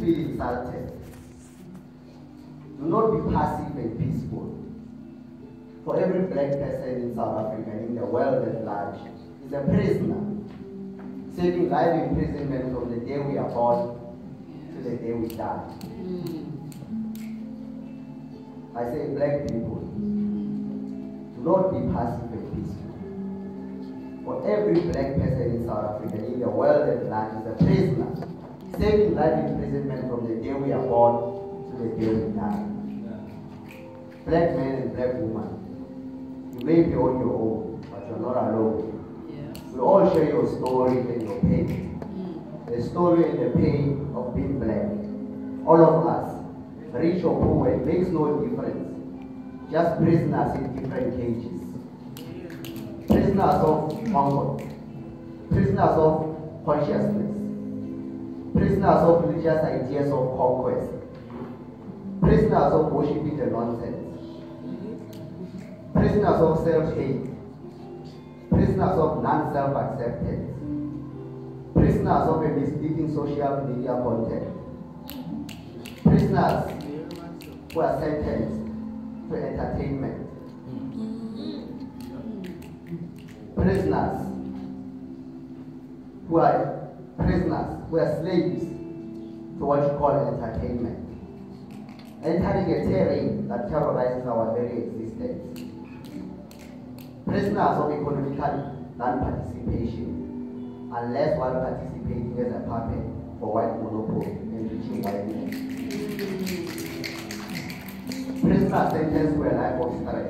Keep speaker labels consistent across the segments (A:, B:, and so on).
A: don't insulted. Do not be passive and peaceful. For every black person in South Africa, in the world at large, is a prisoner, serving life imprisonment from the day we are born to the day we die. I say, black people, do not be passive and peaceful. For every black person in South Africa, in the world at large, is a prisoner, serving life imprisonment from the day we are born to the day we die. Black man and black woman, you may be on your own, but you're not alone. We all share your story and your pain. Mm. The story and the pain of being black. All of us, rich or poor, it makes no difference. Just prisoners in different cages. Prisoners of hunger. Prisoners of consciousness. Prisoners of religious ideas of conquest. Prisoners of worshipping the nonsense. Prisoners of self-hate. Prisoners of non-self-acceptance. Prisoners of a misleading social media content. Prisoners who are sentenced to entertainment. Prisoners who are prisoners who are slaves to what you call entertainment. Entering a terrain that terrorizes our very existence. Prisoners of economical non-participation, unless one participating as a puppet for white monopoly and reaching white men. Prisoners sentenced to a life of stress.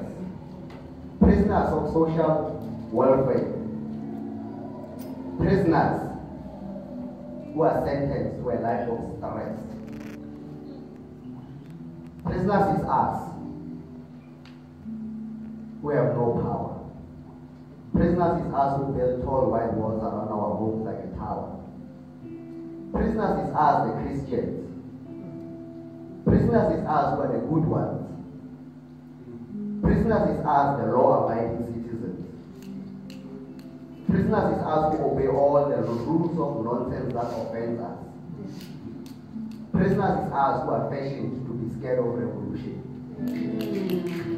A: Prisoners of social welfare. Prisoners who are sentenced to a life of stress. Prisoners is us We have no power. Prisoners is us who build tall white walls around our homes like a tower. Prisoners is us, the Christians. Prisoners is us who are the good ones. Prisoners is us, the law-abiding citizens. Prisoners is us who obey all the rules of nonsense that offend us. Prisoners is us who are fashioned to be scared of revolution.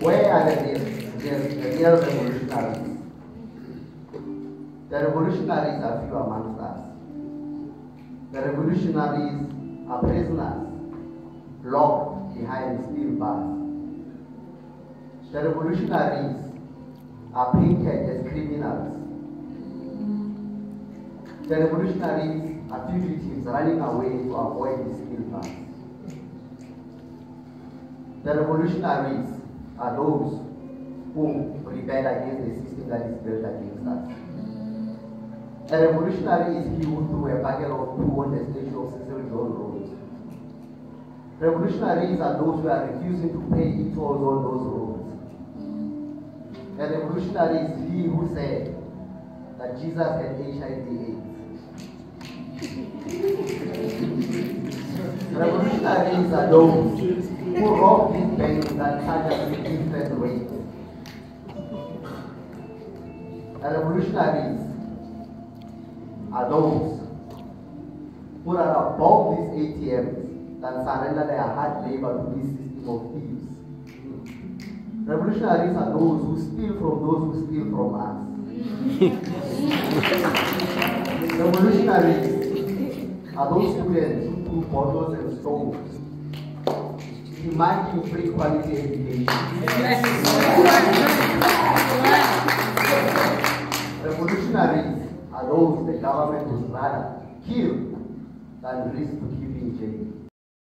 A: Where are the real, the, the real revolutionaries? The revolutionaries are few amongst us. The revolutionaries are prisoners locked behind steel bars. The revolutionaries are painted as criminals. The revolutionaries are fugitives running away to avoid the steel bars. The revolutionaries are those who rebel against the system that is built against us. A revolutionary is he who threw a bucket of poo on the statue of Cecil John Rhodes. Revolutionaries are those who are refusing to pay e-tolls on those roads. A revolutionary is he who said that Jesus had HIV AIDS. Revolutionaries are those who rob these banks that charge us with interest rates. And revolutionaries are those who are above these ATMs that surrender their hard labor to this system of thieves. Revolutionaries are those who steal from those who steal from us. Revolutionaries are those students who bottles and stones demanding free quality education. Revolutionaries are those the government would rather kill than risk to keep jail.